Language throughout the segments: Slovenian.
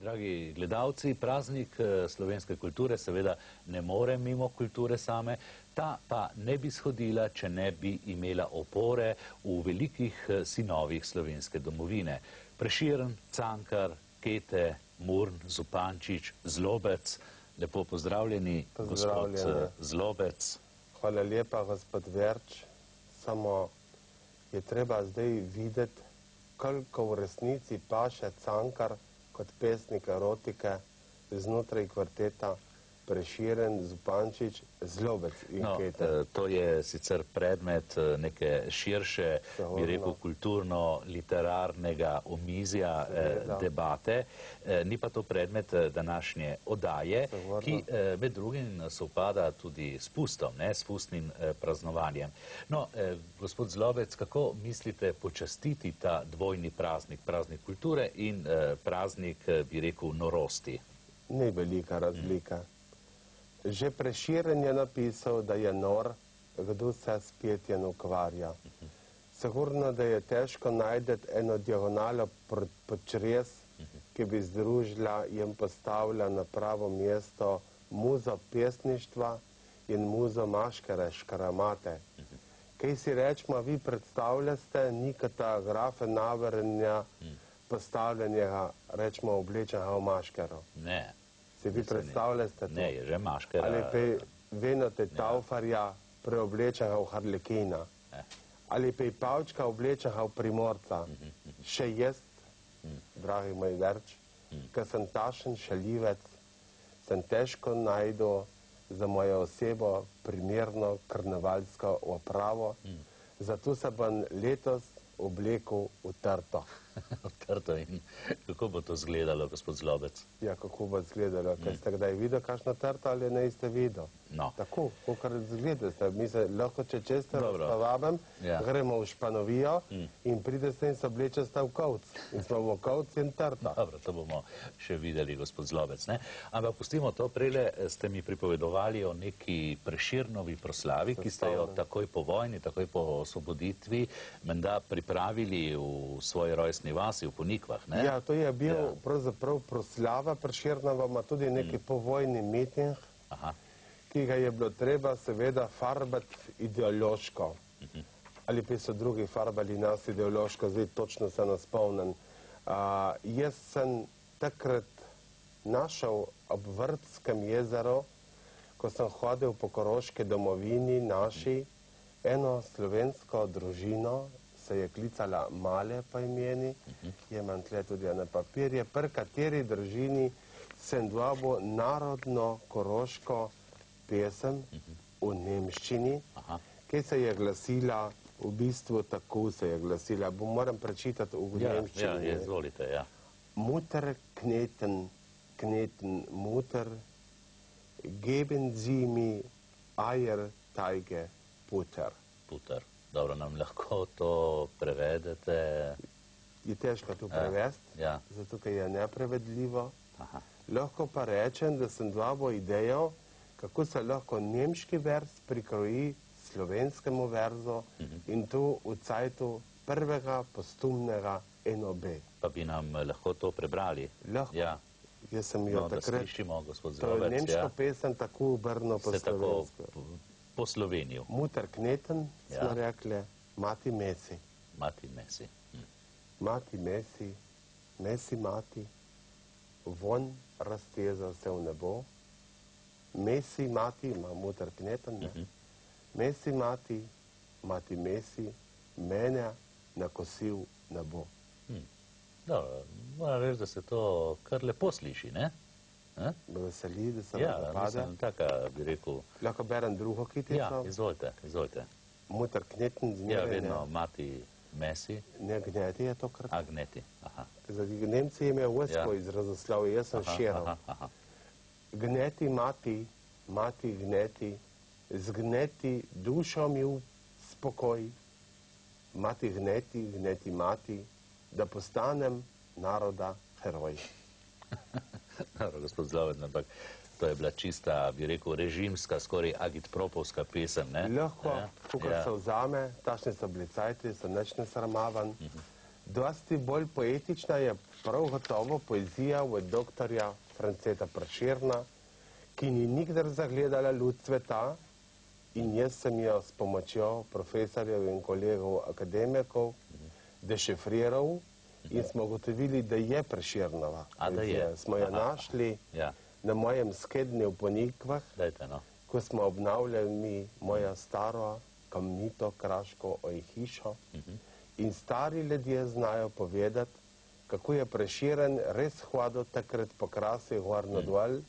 Dragi gledalci, praznik eh, slovenske kulture seveda ne more mimo kulture same, ta pa ne bi shodila, če ne bi imela opore v velikih eh, sinovih slovenske domovine. Preširen, Cankar, Kete, Murn, Zupančič, Zlobec, lepo pozdravljeni, gospod Pozdravljeni. eh, Zlobec. Hvala lepa, gospod Verč. Samo je treba zdaj videti, koliko v resnici paše Cankar kot pesnik erotike znotraj kvarteta Preširen, Zupančič, Zlobec in No, Kete. eh, to je sicer predmet eh, neke širše, bi Sigurno. rekel, kulturno-literarnega omizja, eh, Seveda. debate. Eh, Ni pa to predmet eh, današnje odaje, Sigurno. ki eh, med drugim sovpada tudi s pustom, ne, s pustnim eh, praznovanjem. No, eh, gospod Zlobec, kako mislite počastiti ta dvojni praznik, praznik kulture in eh, praznik, eh, bi rekel, norosti? Ni velika razlika. Že Preširen je napisal, da je nor, kdo se s petjem ukvarja. Sigurno, da je težko najti eno diagonalo pr- pod čres, ki bi združila in postavila na pravo mesto muzo pesništva in muzo maškare, škaramate. Kaj si rečemo, vi predstavljate nekata grafe navrnja postavljenega, rečemo, oblečenega v maškaro. Ne, Si vi predstavljate to? ne, je že maškera. Ali pa venate taufarja preoblečenega v harlekina? Eh. Ali pa pavčka oblečenega v primorca? Še jaz, dragi moj verč, ker sem tašen šalivec, sem težko najdu za mojo osebo primerno karnevalsko opravo, zato se bom letos oblekel v trto. Trto in kako bo to izgledalo, gospod Zlobec? Ja, kako bo izgledalo? Ker ste kdaj videli kakšno trto ali ne ste videli? No. Tako, kot izgledate. Mi se lahko, če česte Dobro. razpavabim, Ja. ja. gremo v Španovijo mm. in pride se in se obleče sta v kovc. In smo v kovc in trta. Dobro, to bomo še videli, gospod Zlobec. Ne? Ampak pustimo to, prele ste mi pripovedovali o neki preširnovi proslavi, ki ste jo takoj po vojni, takoj po osvoboditvi, menda pripravili v svoji rojstni vasi, v Ponikvah. Ne? Ja, to je bil Ja. pravzaprav proslava Preširnova, ima tudi neki mm. povojni miting, Aha. ki ga je bilo treba seveda farbati ideološko. Ali pa so drugi farbali nas ideološko, zdaj točno se ne spomnim. Uh, jaz sem takrat našel ob Vrtskem jezeru, ko sem hodil po Koroški domovini naši, eno slovensko družino, se je klicala Male po imeni, je imam tle tudi ene papirje, pri kateri družini sem dobil narodno koroško pesem v nemščini, ki se je glasila, v bistvu tako se je glasila, bom moram prečitati v Ja, ja, nemščini. ja, izvolite. Ja. Mutter kneten, kneten Mutter, geben Sie mi Eier, Teige, Butter. Puter. Dobro, nam lahko to prevedete. Je težko to prevesti, ja. zato ker je neprevedljivo. Aha. Lahko pa rečem, da sem dobil idejo, kako se lahko nemški vers prikroji slovenskemu verzu in to v cajtu prvega postumnega NOB. Pa bi nam lahko to prebrali. Lahko. Ja. Jaz sem jo No, takrat, slišimo, gospod to je Zlobec. nemško Ja. pesem tako obrnil po tako slovensko. Po Sloveniju, Muter kneten, Ja. smo rekli, mati mesi. mati mesi. Hm. Mati mesi, mesi mati, von razteza se v nebo. Mesi mati, ima muter kneten, ne? Mhm. Mesi mati, mati mesi, mene nakosil ne bo. Dobro, moram reči, da se to kar lepo sliši, ne? Me veseli, da se Ja, zapade. mislim, taka bi rekel. Lahko berem drugo kitico. Ja, izvolite, izvolite. Muter kneten Ja, zmeraj vedno mati mesi, ne, ne gneti je tokrat. agneti. Aha, Za Nemci je imel vsko Ja. izrazoslav, jaz sem aha, širal. aha, aha. Gneti mati, mati gneti, zgneti dušo mi v spokoj, mati gneti, gneti mati, da postanem naroda heroj. Dobro, gospod Zloven, ampak to je bila čista, bi rekel, režimska, skoraj agitpropovska pesem, ne? Lahko, Ja, tukaj ja. se vzame, tašni so bili cajti, so neč ne sramavan. Dosti bolj poetična je prav gotovo poezija od doktorja Franceta Preširna, ki ni nikdar zagledala luč sveta in jaz sem jo s pomočjo profesorjev in kolegov akademikov dešifriral in smo ugotovili, da je Preširnova. A, da je. Smo jo našli Ja, na mojem skednju v Ponikvah, dajte no. ko smo obnavljali mojo staro kamnito kraško ojhišo in stari ljudje znajo povedati, kako je preširen res hodil takrat po krasi gor na dol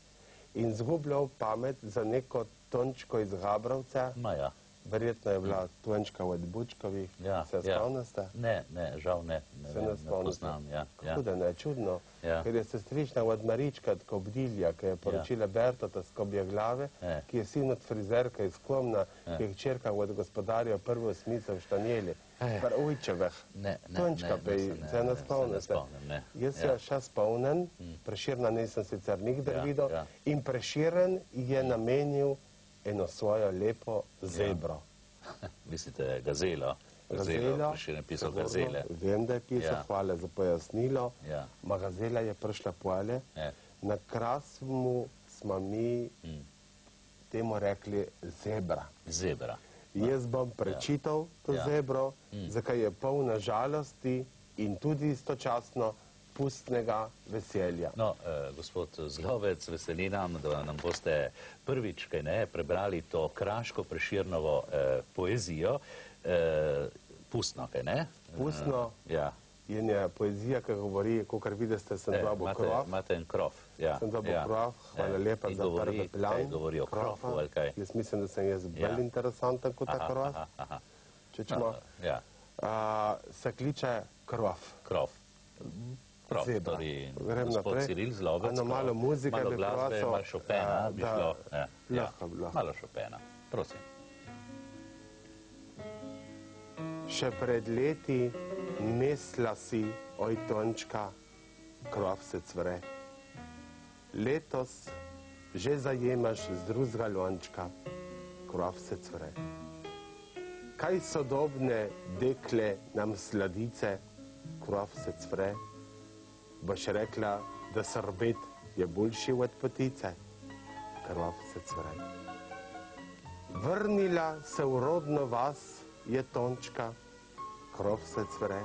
in zgubljal pamet za neko tončko iz Gabrovca, Maja. Verjetno je bila tončka od Bučkovih, Ja, se ja. spomnite? Ne, ne, žal ne. Ne, Se vem, ne spomnite. poznam. Ja, ja. Kako da ne, čudno. Ja. Ker je sestrična od Marička Kobdilja, ki je poročila Bertota Skobje glave, Ja. ki je sin od frizerka iz Komna, Ja. ki je čerka od gospodarja prvo smisel v Štanjeli. Eh. Par ujčeveh. Ne, ne, Tončka ne, pa ne, se ne- ne spomnim. Jaz se Ja. ja še spomnim, preširna nisem sicer nikdar Ja, videl, ja. in preširen je namenil eno svojo lepo zebro. Mislite gazelo? Gazelo, še ne pisal gazele. Vem, da je pisal, Ja. hvala za pojasnilo. Ja. Ma gazela je prišla pole. Ja. Na Krasmu smo mi Mm. temu rekli zebra. Zebra. Jaz bom prečital to Ja. zebro, zakaj je polna žalosti in tudi istočasno pustnega veselja. No, eh, gospod Zlovec, veseli nam, da nam boste prvič, kaj ne, prebrali to kraško preširnovo eh, poezijo. Eh, pustno, kaj ne? Pustno. Eh, ja. In je poezija, ki govori, kot vidite, sem dobil imate, krov. imate en krov. Ja, Sem dobil ja. krov, hvala Eh, lepa za prvi plan. Kaj govori o krofa. ali kaj? Jaz mislim, da sem jaz bolj Ja. interesanten kot ta Aha, krov. aha, aha. Če čemo, ja, a, se kliče krov. krov. Krov, Zebra. torej, Grem gospod naprej. Ciril Zlobec. Ano, malo krov. muzike malo bi glasbe, prosil, malo Chopina, eh, bi da- šlo. Ja, ja. lahko bi, lahko. Malo Chopina, prosim. Še pred leti misla si, oj Tončka, krov se cvre. Letos že zajemaš z drugega lončka, krov se cvre. Kaj sodobne dekle nam sladice, krov se cvre. Boš rekla, da srbet je boljši od potice, krov se cvre. Vrnila se v rodno vas je Tončka, krov se cvre,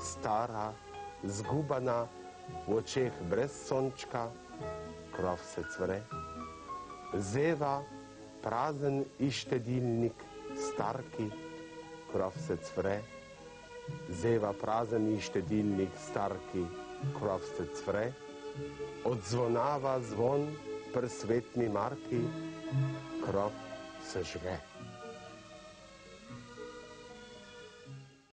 stara, zgubana, v očeh brez sončka, krov se cvre. Zeva, prazen ištedilnik, starki, krov se cvre. Zeva, prazen ištedilnik, starki, krov se cvre. Odzvonava zvon prsvetni marki, krov se žge.